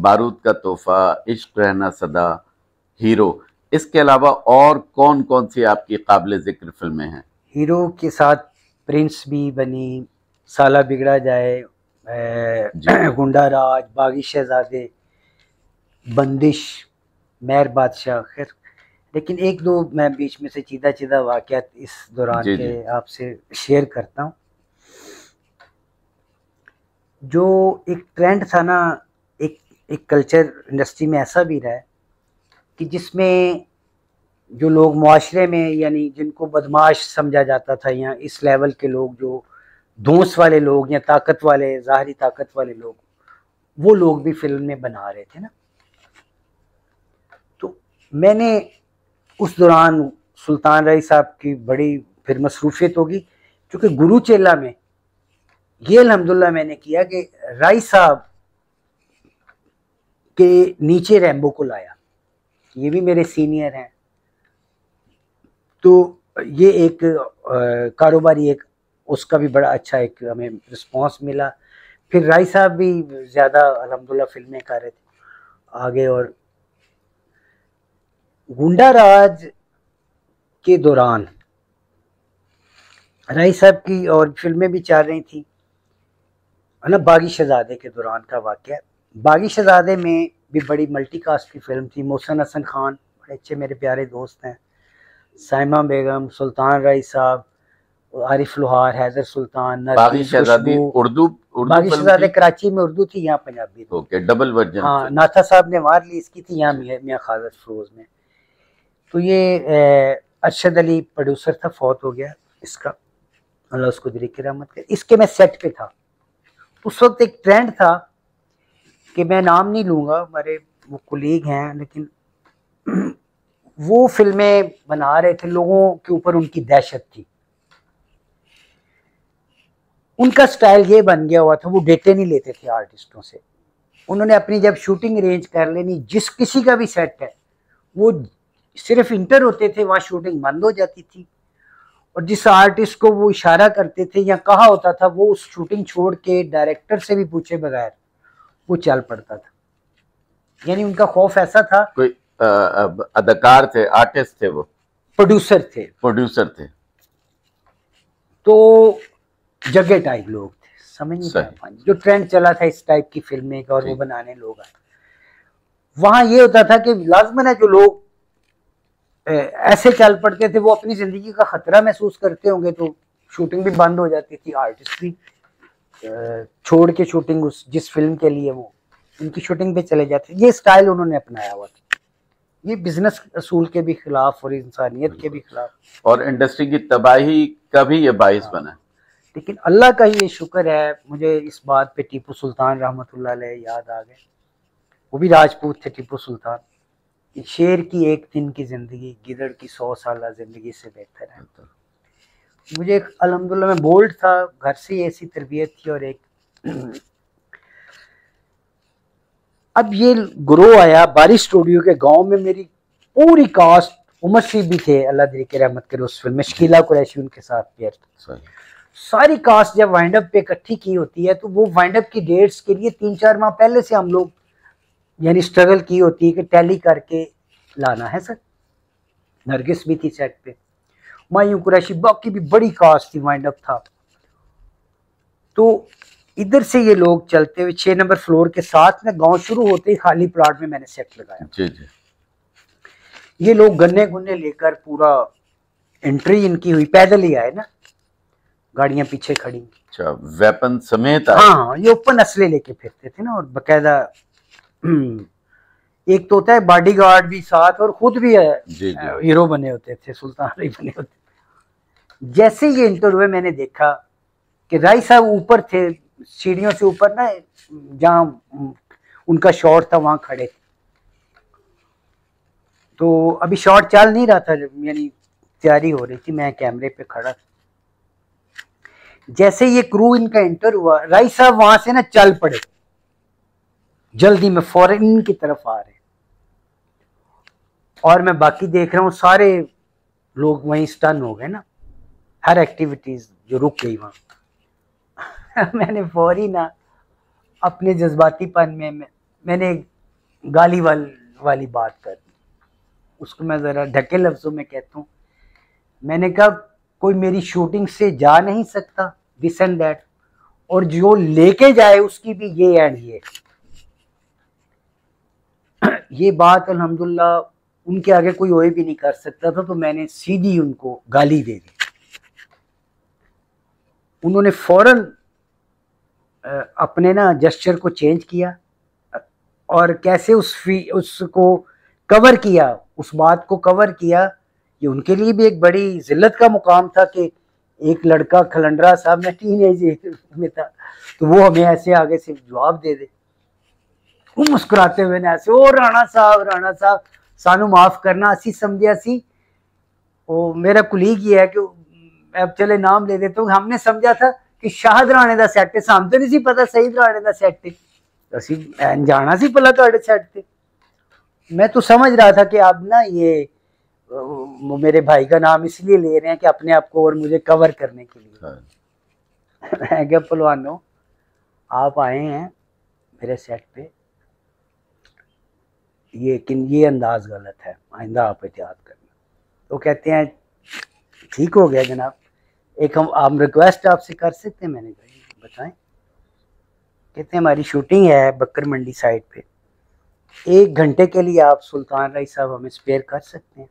बारूद का तोहफा इश्क रहना सदा हीरो। इसके अलावा और कौन कौन सी आपकी काबिल ज़िक्र फ़िल्में हैं? हीरो के साथ प्रिंस भी बनी साला बिगड़ा जाए गुंडा राज बागी शहजादे बंदिश मेहर बादशाह खैर। लेकिन एक दो मैं बीच में से चीदा चीदा वाक़ इस दौरान के आपसे शेयर करता हूँ। जो एक ट्रेंड था ना एक कल्चर इंडस्ट्री में ऐसा भी रहा है कि जिसमें जो लोग माशरे में, यानी जिनको बदमाश समझा जाता था, या इस लेवल के लोग, जो दोस्त वाले लोग, या ताकत वाले, ज़ाहरी ताकत वाले लोग, वो लोग भी फ़िल्म में बना रहे थे ना। तो मैंने उस दौरान सुल्तान रई साहब की बड़ी फिर मसरूफियत होगी, क्योंकि गुरु चेला में ये अलहमदुल्ला मैंने किया कि राई साहब के नीचे रैम्बो को लाया। ये भी मेरे सीनियर हैं। तो ये एक कारोबारी एक, उसका भी बड़ा अच्छा एक हमें रिस्पांस मिला। फिर राय साहब भी ज़्यादा, अलहमदिल्ला फ़िल्में कर रहे थे। आगे और गुंडा राज के दौरान राय साहब की और फ़िल्में भी चल रही थी। है ना, बागी शहजादे के दौरान का वाक्य। बागी शहजादे में भी बड़ी मल्टी कास्ट की फ़िल्म थी। मोहसन हसन खान बड़े अच्छे मेरे प्यारे दोस्त हैं। साइमा बेगम सुल्तान राय साहब आरिफ लोहार हैदर सुल्तान बागी शहजादी उर्दू बागी शहजादे कराची में उर्दू थी यहाँ पंजाबी ओके डबल वर्जन हाँ नाथा साहब ने वहाँ रिलीज़ की थी यहाँ मियाँ खाजर फरोज में। तो ये अरशद अली प्रोड्यूसर था फौत हो गया इसका। अल्लाह उसको की रहमत कर। इसके मैं सेट पे था। उस वक्त एक ट्रेंड था कि मैं नाम नहीं लूँगा, हमारे वो कुलीग हैं, लेकिन वो फ़िल्में बना रहे थे, लोगों के ऊपर उनकी दहशत थी। उनका स्टाइल ये बन गया हुआ था, वो डेटे नहीं लेते थे आर्टिस्टों से। उन्होंने अपनी जब शूटिंग अरेंज कर लेनी, जिस किसी का भी सेट है, वो सिर्फ़ इंटर होते थे, वहाँ शूटिंग बंद हो जाती थी। और जिस आर्टिस्ट को वो इशारा करते थे या कहा होता था, वो उस शूटिंग छोड़ के डायरेक्टर से भी पूछे बगैर। वो चल पड़ता था। यानी उनका खौफ ऐसा था कोई अदाकार थे आर्टिस्ट थे वो? प्रोड्यूसर थे। प्रोड्यूसर थे। तो जगह टाइप लोग थे समझ नहीं जो ट्रेंड चला था इस टाइप की फ़िल्में का और वो बनाने लोग आए। वहाँ ये होता था कि लाजमन है जो लोग ऐसे चल पड़ते थे वो अपनी ज़िंदगी का खतरा महसूस करते होंगे तो शूटिंग भी बंद हो जाती थी आर्टिस्ट भी छोड़ के शूटिंग उस जिस फ़िल्म के लिए वो उनकी शूटिंग पे चले जाते ये स्टाइल उन्होंने अपनाया हुआ था। ये बिज़नेस असूल के भी खिलाफ और इंसानियत के भी खिलाफ। और इंडस्ट्री की तबाही का भी ये बाइस हाँ। बना लेकिन अल्लाह का ये शुक्र है मुझे इस बात पे टीपू सुल्तान रहमत याद आ गए। वो भी राजपूत थे टीपू सुल्तान। शेर की एक दिन की ज़िंदगी गिदड़ की सौ साल ज़िंदगी से बेहतर है। मुझे अलहमदिल्ला में बोल्ड था घर से ऐसी तरबियत थी और एक अब ये ग्रो आया बारिश स्टूडियो के गाँव में मेरी पूरी कास्ट उमर शरीफ भी थे अल्लाह के रहमत करे उस फ़िल्म में शकीला कुरैशी उनके साथ पेयर सारी कास्ट जब वाइंड अप पे इकट्ठी की होती है तो वो वाइंड अप की डेट्स के लिए तीन चार माह पहले से हम लोग यानी स्ट्रगल की होती है कि टैली करके लाना है सर। नरगिस भी थी सेट पे। मायूं कुरैशी बाकी भी बड़ी कास्ट थी वाइंड अप था। तो इधर से ये लोग चलते हुए छह नंबर फ्लोर के साथ में गाँव शुरू होते ही खाली प्लाट में मैंने सेट लगाया। जी जी। ये लोग गन्ने गुन्ने लेकर पूरा एंट्री इनकी हुई पैदल ही आए ना। गाड़ियाँ पीछे खड़ी। अच्छा वेपन समेत हाँ ये ओपन असले लेके फिरते थे ना और बकायदा एक तो होता है बॉडी गार्ड भी साथ और खुद भी है। हीरो बने होते थे सुल्तान भी बने होते जैसे ये इंटरव्यू मैंने देखा कि राय साहब ऊपर थे, सीढ़ियों से ऊपर ना, जहाँ उनका शॉट था, वहाँ खड़े थे। तो अभी शॉट चल नहीं रहा था, यानी तैयारी हो रही थी, मैं कैमरे पे खड़ा जैसे ये क्रू इनका एंटर हुआ, राय साहब वहाँ से ना चल पड़े। जल्दी में फॉरन की तरफ़ आ रहे। और मैं बाकी देख रहा हूँ, सारे लोग वहीं स्टन हो गए ना। हर एक्टिविटीज़ जो रुक गई वहाँ। मैंने फौरी ना अपने जज्बातीपन में मैंने गाली वाल, वाली बात कर दी। उसको मैं ज़रा ढके लफ्ज़ों में कहता हूँ। मैंने कहा, कोई मेरी शूटिंग से जा नहीं सकता दिस एंड दैट और जो लेके जाए उसकी भी ये एंड ये। ये बात अल्हम्दुलिल्लाह उनके आगे कोई ओए भी नहीं कर सकता था तो मैंने सीधी उनको गाली दे दी। उन्होंने फ़ौरन अपने ना जस्चर को चेंज किया और कैसे उस फ़ी उसको कवर किया, उस बात को कवर किया, ये उनके लिए भी एक बड़ी जिल्लत का मुकाम था कि एक लड़का खलंडरा साहब में टीन एज में था तो वो हमें ऐसे आगे से जवाब दे दे। वो मुस्कुराते हुए ने ऐसे, ओ राणा साहब राणा साहब, सानू माफ़ करना, असी समझिया सी ओ मेरा कुलीग ही है कि अब चले नाम ले देते हूँ हमने समझा था कि शाहद राणे का सैट है सामने तो नहीं सी पता सईद राणे का सैट है ਅਸੀਂ ਜਾਣਾ ਸੀ ਭਲਾ ਤੁਹਾਡੇ ਸੈੱਟ ਤੇ मैं तो समझ रहा था कि अब ना ये मेरे भाई का नाम इसलिए ले रहे हैं कि अपने आप को और मुझे कवर करने के लिए हाँ। मैं क्या पलवानो आप आए हैं मेरे सेट पे ये किन ये अंदाज गलत है आइंदा आप एहतियात करना तो कहते हैं ठीक हो गया जनाब एक हम आप रिक्वेस्ट आपसे कर सकते हैं, मैंने बताएँ। कहते हैं, हमारी शूटिंग है बकर मंडी साइड पे। एक घंटे के लिए आप सुल्तान राय साहब हमें स्पेयर कर सकते हैं।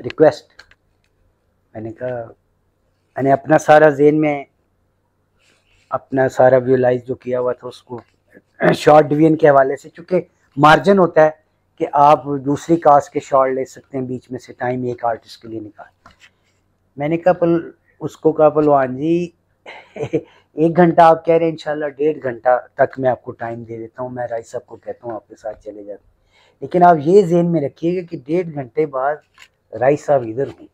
रिक्वेस्ट मैंने कहा, मैंने अपना सारा जेन में, अपना सारा व्यूलाइज जो किया हुआ था उसको शॉर्ट डिवीज़न के हवाले से, चूँकि मार्जिन होता है कि आप दूसरी कास्ट के शॉर्ट ले सकते हैं, बीच में से टाइम एक आर्टिस्ट के लिए निकाल। मैंने कहा, पल, उसको कहा, पलवान जी, एक घंटा आप कह रहे हैं, इंशाल्लाह डेढ़ घंटा तक मैं आपको टाइम दे देता हूँ, मैं राय साहब को कहता हूँ, आपके साथ चले जाते लेकिन आप ये जेन में रखिएगा कि डेढ़ घंटे बाद राय साहब इधर हूँ।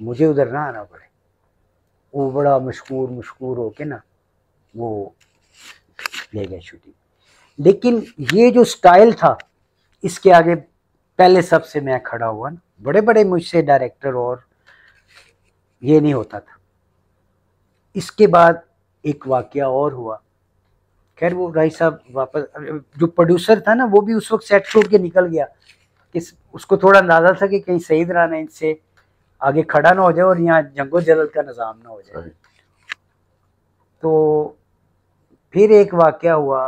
मुझे उधर ना आना पड़े। वो बड़ा मशहूर मशहूर हो के ना, वो ले गए शूटिंग लेकिन ये जो स्टाइल था, इसके आगे पहले सबसे मैं खड़ा हुआ ना बड़े बड़े मुझसे डायरेक्टर और ये नहीं होता था। इसके बाद एक वाक़ और हुआ। खैर वो राय साहब वापस जो प्रोड्यूसर था ना वो भी उस वक्त सेट छोड़ के निकल गया। किस उसको थोड़ा अंदाज़ा था कि कहीं सईद राना इनसे आगे खड़ा ना हो जाए और यहाँ जंगो जलल का निज़ाम ना हो जाए। तो फिर एक वाक़ हुआ।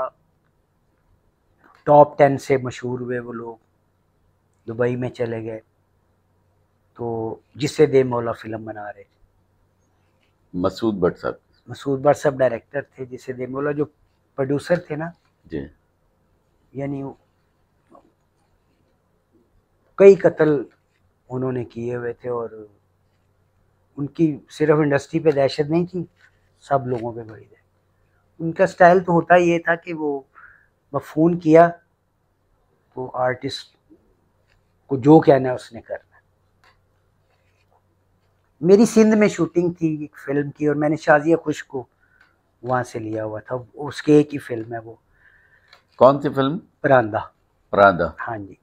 टॉप टेन से मशहूर हुए वो लोग। दुबई में चले गए। तो जिससे दे मौला फ़िल्म बना रहे। थे मसूद भट्ट साहब। मसूद भट्ट साहब डायरेक्टर थे जिसे देमोला जो प्रोड्यूसर थे ना। जी। यानी कई कत्ल उन्होंने किए हुए थे और उनकी सिर्फ़ इंडस्ट्री पे दहशत नहीं थी सब लोगों पे बड़ी दहशत। उनका स्टाइल तो होता ये था कि वो मैं फ़ोन किया तो आर्टिस्ट को जो कहना है उसने करना। मेरी सिंध में शूटिंग थी एक फ़िल्म की और मैंने शाजिया खुश को वहाँ से लिया हुआ था। उसके एक ही फ़िल्म है वो। कौन सी फ़िल्म? परांदा। परांदा। हाँ जी।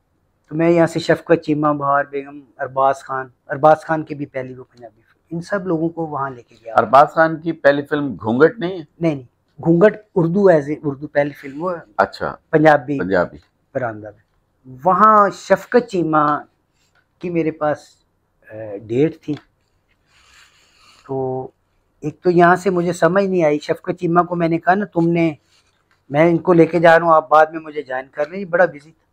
तो मैं यहाँ से शफकत चीमा बहार बेगम अरबाज खान अरबाज खान की भी पहली वो पंजाबी फ़िल्म। इन सब लोगों को वहाँ लेके गया। अरबाज खान की पहली फ़िल्म घूंघट नहीं है? नहीं नहीं। घूंघट उर्दू एज ए उर्दू पहली फ़िल्म वो अच्छा। पंजाबी। पंजाबी। परांदा। में वहाँ शफकत चीमा की मेरे पास डेट थी। तो एक तो यहाँ से मुझे समझ नहीं आई शफकत चीमा को मैंने कहा, ना, तुमने, मैं इनको लेके जा रहा हूँ, आप बाद में मुझे ज्वाइन कर रहे बड़ा बिज़ी था।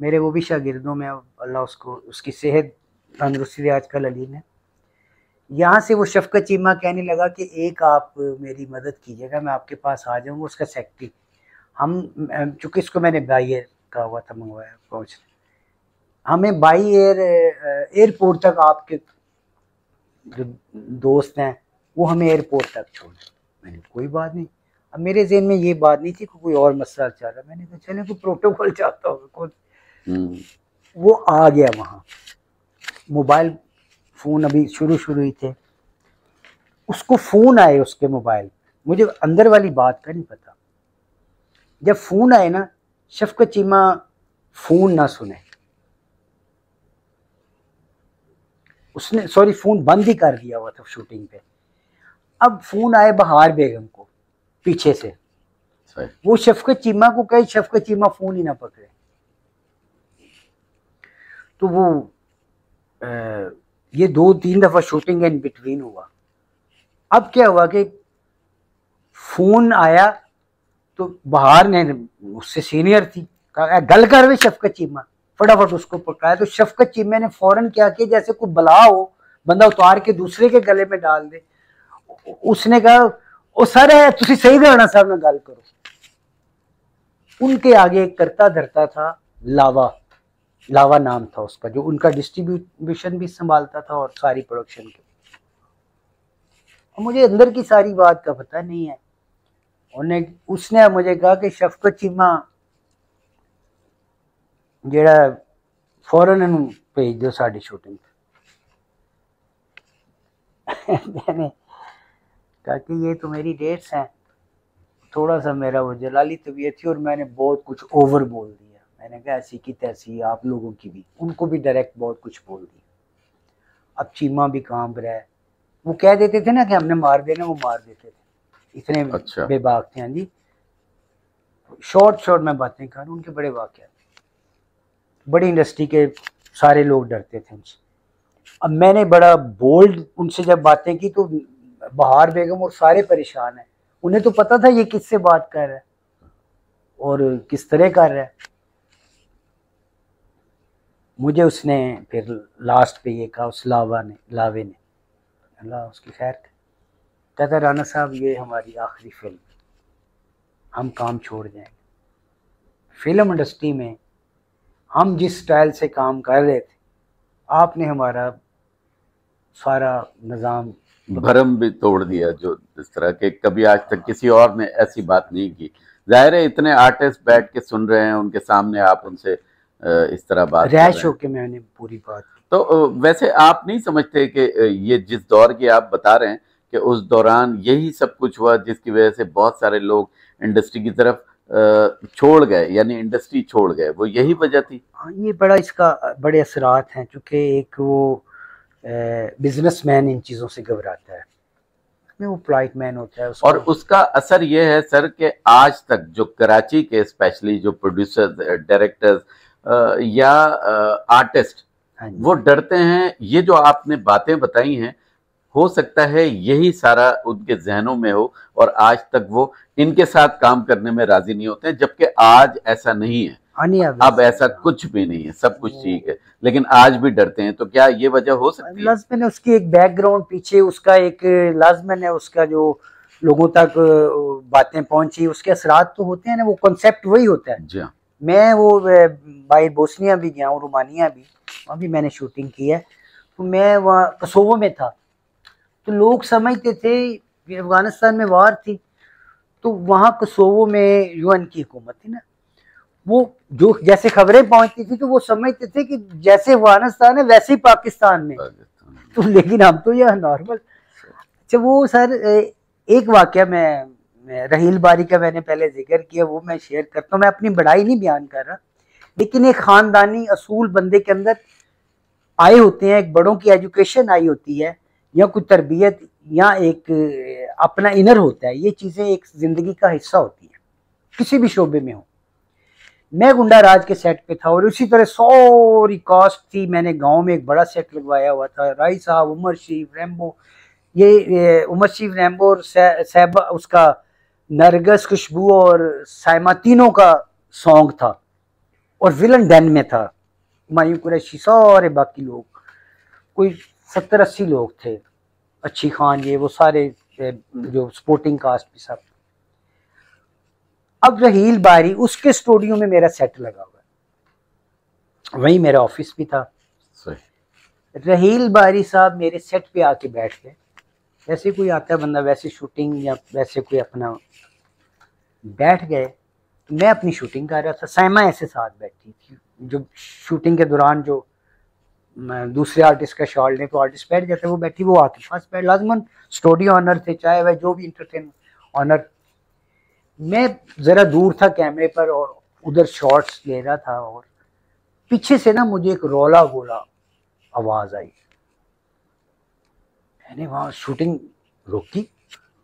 मेरे वो भी शागिर्दों में, अल्लाह उसको, उसकी सेहत तंदरुस्ती आजकल अलीम है। यहाँ से वो शफकत चीमा कहने लगा कि, एक आप मेरी मदद कीजिएगा, मैं आपके पास आ जाऊँगा, उसका सेक्रेटरी हम चूँकि इसको मैंने बाई एयर का हुआ था, मंगवाया पहुँच हमें बाई एयर एयरपोर्ट तक आपके जो दोस्त हैं वो हमें एयरपोर्ट तक छोड़ मैंने कोई बात नहीं। अब मेरे जहन में ये बात नहीं थी कि कोई और मसला चल रहा मैंने कहा चले कोई प्रोटोकॉल चाहता होगा कौन हम्म। वो आ गया वहाँ। मोबाइल फ़ोन अभी शुरू शुरू ही थे। उसको फ़ोन आए उसके मोबाइल मुझे अंदर वाली बात का नहीं पता। जब फ़ोन आए ना शफकत चीमा फ़ोन ना सुने। उसने सॉरी फ़ोन बंद ही कर दिया हुआ था शूटिंग पे। अब फ़ोन आए बहार बेगम को पीछे से। वो शफकत चीमा को कहे शफकत चीमा फ़ोन ही ना पकड़े। तो वो आ, ये दो तीन दफ़ा शूटिंग इन बिटवीन हुआ। अब क्या हुआ कि फ़ोन आया तो बहार ने उससे सीनियर थी कहा गल कर वे शफकत चीमा फटाफट उसको पकड़ाया तो शफकत चीमे ने फ़ौरन क्या किया, जैसे कोई बला हो, बंदा उतार के दूसरे के गले में डाल दे। उसने कहा, ओ सर, है तुम सही राणा साहब ने गल करो। उनके आगे एक करता धरता था लावा। लावा नाम था उसका, जो उनका डिस्ट्रीब्यूशन भी संभालता था और सारी प्रोडक्शन के। और मुझे अंदर की सारी बात का पता नहीं है। उन्हें, उसने मुझे कहा कि शफकत चीमा जेड़ा फ़ौरन भेज दो साड़ी शूटिंग मैंने कहा कि ये तो मेरी डेट्स हैं। थोड़ा सा मेरा वो जलाली तबीयत थी और मैंने बहुत कुछ ओवर बोल दिया। मैंने कहा ऐसी की तैसी आप लोगों की भी। उनको भी डायरेक्ट बहुत कुछ बोल दिया। अब चीमा भी काँप रहा है। वो कह देते थे ना कि हमने मार देना वो मार देते थे। इतने अच्छा। बेबाक थे हाँ जी। शॉर्ट शॉर्ट में बातें कर उनके बड़े वाक्य बड़ी इंडस्ट्री के सारे लोग डरते थे उनसे। अब मैंने बड़ा बोल्ड उनसे जब बातें की तो बहार बेगम और सारे परेशान हैं। उन्हें तो पता था ये किससे बात कर रहा है और किस तरह कर रहा है। मुझे उसने फिर लास्ट पे ये कहा, उस लावा ने, लावे ने। अल्लाह उसकी खैर कहता, राना साहब, ये हमारी आखिरी फ़िल्म हम काम छोड़ जाएँगे। फ़िल्म इंडस्ट्री में हम जिस स्टाइल से काम कर रहे थे आपने हमारा सारा निज़ाम भरम भी तोड़ दिया जो इस तरह के कभी आज तक किसी और ने ऐसी बात नहीं की। ज़ाहिर है इतने आर्टिस्ट बैठ के सुन रहे हैं उनके सामने आप उनसे इस तरह बात रैश होके मैंने पूरी बात तो वैसे आप नहीं समझते कि ये जिस दौर की आप बता रहे हैं कि उस दौरान यही सब कुछ हुआ जिसकी वजह से बहुत सारे लोग इंडस्ट्री की तरफ़ छोड़ गए यानी इंडस्ट्री छोड़ गए वो यही वजह थी? हाँ ये बड़ा इसका बड़े असरात हैं चूँकि एक वो बिजनेसमैन इन चीज़ों से घबराता है। में वो पोलाइट मैन होता है और उसका असर ये है सर कि आज तक जो कराची के स्पेशली जो प्रोड्यूसर डायरेक्टर्स या आर्टिस्ट हाँ वो डरते हैं। ये जो आपने बातें बताई हैं हो सकता है यही सारा उनके जहनों में हो और आज तक वो इनके साथ काम करने में राज़ी नहीं होते जबकि आज ऐसा नहीं है। अब ऐसा कुछ भी नहीं है सब कुछ ठीक है लेकिन आज भी डरते हैं तो क्या ये वजह हो सकती है? लाजमन है उसकी एक बैकग्राउंड पीछे उसका एक लाजमन है उसका जो लोगों तक बातें पहुँची उसके असरात तो होते हैं ना वो कॉन्सेप्ट वही होता है। जी हाँ। मैं वो बाई बोसनिया भी गया हूँ रोमानिया भी वहाँ भी मैंने शूटिंग की है तो मैं वहाँ कसोवो में था तो लोग समझते थे कि अफ़गानिस्तान में वार थी तो वहाँ कसोवो में यूएन की हुकूमत थी ना। वो जो जैसे खबरें पहुँचती थी तो वो समझते थे कि जैसे अफ़गानिस्तान है वैसे ही पाकिस्तान में। तो लेकिन हम तो यह नॉर्मल अच्छा वो सर एक वाक्य मैं रहील बारी का मैंने पहले ज़िक्र किया वो मैं शेयर करता हूँ। मैं अपनी बड़ाई नहीं बयान कर रहा लेकिन एक ख़ानदानी असूल बंदे के अंदर आए होते हैं एक बड़ों की एजुकेशन आई होती है। या कोई तरबियत या एक, अपना इनर होता है, ये चीज़ें एक ज़िंदगी का हिस्सा होती हैं। किसी भी शोबे में हो। मैं गुंडा राज के सेट पे था और उसी तरह सॉरी कास्ट थी। मैंने गाँव में एक बड़ा सेट लगवाया हुआ था। राई साहब, उमर शीफ रैम्बो। ये उमर शीफ रैम्बो और सैबा, उसका नरगस खुशबू और साइमा तीनों का सॉन्ग था। और विलन डैन में था। मायूं कुरैशी, सारे बाकी लोग। कोई सत्तर अस्सी लोग थे अच्छी खान ये वो सारे जो स्पोर्टिंग कास्ट भी सब। अब रहील बारी उसके स्टूडियो में मेरा सेट लगा हुआ वहीं मेरा ऑफ़िस भी था। रहील बारी साहब मेरे सेट पे आके बैठ गए वैसे कोई आता है बंदा वैसे शूटिंग या वैसे कोई अपना बैठ गए मैं अपनी शूटिंग कर रहा था। सैमा ऐसे साथ बैठी थी जो शूटिंग के दौरान जो दूसरे आर्टिस्ट का शॉल ने तो आर्टिस्ट बैठ जाते वो बैठी, वो आके पास बैठ, लाजमन स्टूडियो ऑनर थे चाहे वह जो भी इंटरटेन ऑनर मैं ज़रा दूर था कैमरे पर और उधर शॉट्स ले रहा था और पीछे से ना मुझे एक रोला गोला आवाज़ आई। मैंने वहाँ शूटिंग रोकी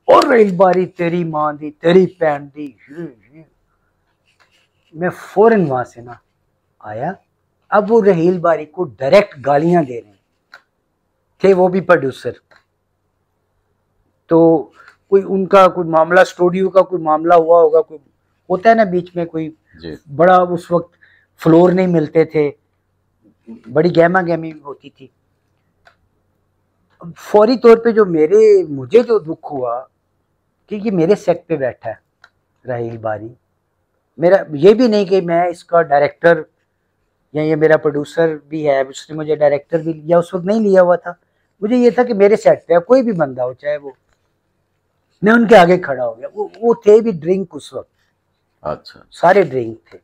और रही बारी तेरी माँ दी, तेरी भैन दी मैं फ़ौरन वहाँ से ना आया। अब वो रहील बारी को डायरेक्ट गालियाँ दे रहे थे वो भी प्रोड्यूसर तो कोई उनका कोई मामला स्टूडियो का कोई मामला हुआ होगा कोई होता है ना बीच में कोई बड़ा उस वक्त फ्लोर नहीं मिलते थे। बड़ी गहमा गहमी होती थी। फौरी तौर पे जो मेरे मुझे जो दुख हुआ कि ये मेरे सेट पे बैठा है राहील बारी। मेरा ये भी नहीं कि मैं इसका डायरेक्टर या ये मेरा प्रोड्यूसर भी है उसने मुझे डायरेक्टर भी लिया उस वक्त नहीं लिया हुआ था। मुझे ये था कि मेरे सेट पे कोई भी बंदा हो चाहे वो मैं उनके आगे खड़ा हो गया। वो वो थे भी ड्रिंक उस वक्त। अच्छा। सारे ड्रिंक थे।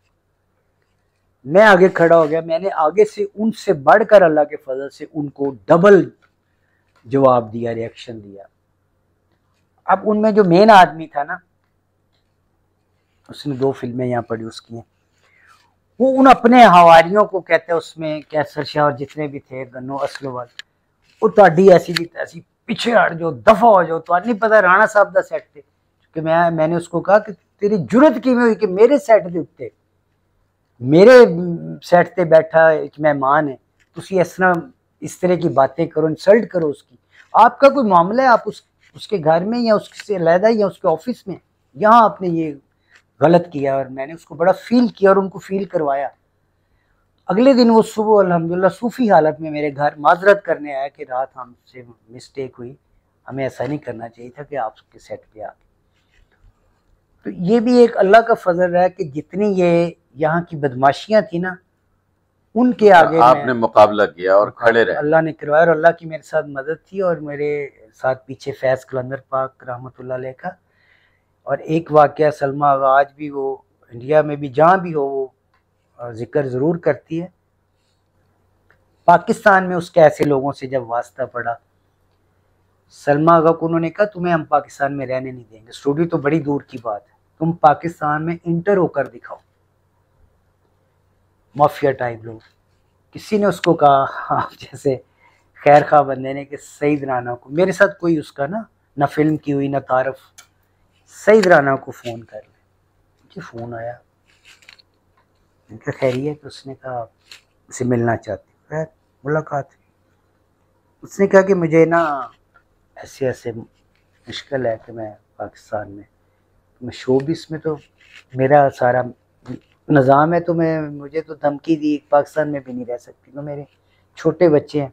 मैं आगे खड़ा हो गया। मैंने आगे से उनसे बढ़कर अल्लाह के फजल से उनको डबल जवाब दिया रिएक्शन दिया। अब उनमें जो मेन आदमी था ना उसने दो फ़िल्में यहाँ प्रोड्यूस की हैं। वो उन अपने हवारियों को कहते हैं उसमें कैसर शाह और जितने भी थे गन्नो असलोवाल वो तो ऐसी भी ऐसी पीछे हट जो दफ़ा हो जाओ तो नहीं पता राणा साहब का सेट थे। कि मैं, मैंने उसको कहा कि तेरी ज़रूरत की हुई कि मेरे सेट के उत्ते? मेरे सेट पे बैठा एक मेहमान है तुम इस तरह इस तरह की बातें करो इंसल्ट करो उसकी। आपका कोई मामला है? आप उस, उसके घर में या उससे अलहदा या उसके ऑफ़िस में? यहाँ आपने ये गलत किया और मैंने उसको बड़ा फील किया और उनको फील करवाया। अगले दिन वो सुबह अल्हम्दुलिल्लाह सूफ़ी हालत में मेरे घर माजरत करने आया कि रात हमसे मिस्टेक हुई। हमें ऐसा नहीं करना चाहिए था कि आप उसके सेट पे आ तो ये भी एक अल्लाह का फजल है कि जितनी ये यहाँ की बदमाशियाँ थी ना उनके आगे आपने मुकाबला किया और खड़े रहे। अल्लाह ने करवाया और अल्लाह की मेरे साथ मदद थी और मेरे साथ पीछे फैज़ कलंदर पाक रहमत का और एक वाक़ सलमा आज भी वो इंडिया में भी, जहाँ भी हो, वो ज़िक्र ज़रूर करती है। पाकिस्तान में उसके ऐसे लोगों से जब वास्ता पड़ा, सलमा आगा को उन्होंने कहा, तुम्हें हम पाकिस्तान में रहने नहीं देंगे। स्टूडियो तो बड़ी दूर की बात है। तुम पाकिस्तान में इंटर होकर दिखाओ। माफिया टाइप लोग। किसी ने उसको कहा, आप जैसे खैर खा बंदे ने कि सईद राना को। मेरे साथ कोई उसका ना ना फ़िल्म की हुई, ना तारफ। सईद राना को फ़ोन कर ले। मुझे फ़ोन आया। उनका खैरियत उसने कहा, उसे मिलना चाहती खैर, मुलाकात उसने कहा कि मुझे ना ऐसे ऐसे मुश्किल है कि मैं पाकिस्तान में, मैं शोबिस में तो मेरा सारा निज़ाम है तो मैं, मुझे तो धमकी दी पाकिस्तान में भी नहीं रह सकती। तो मेरे छोटे बच्चे हैं।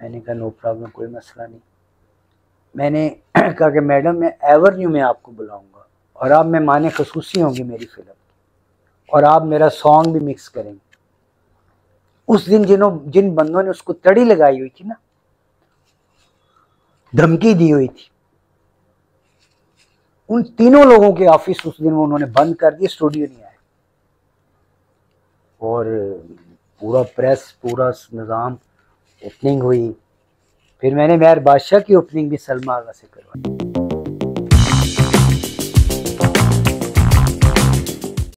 मैंने कहा, नो प्रॉब्लम, कोई मसला नहीं। मैंने कहा कि, मैडम, मैं एवरन्यू में आपको बुलाऊँगा और आप, मैं माने खसूसी होंगी मेरी फ़िल्म और आप मेरा सॉन्ग भी मिक्स करेंगे। उस दिन जिन्हों, जिन बंदों ने उसको तड़ी लगाई हुई थी ना, धमकी दी हुई थी, उन तीनों लोगों के ऑफ़िस उस दिन वो उन्होंने बंद कर दिए स्टूडियो नहीं आए और पूरा प्रेस पूरा निज़ाम ओपनिंग हुई। फिर मैंने मेहर बादशाह की ओपनिंग भी सलमा से करवाई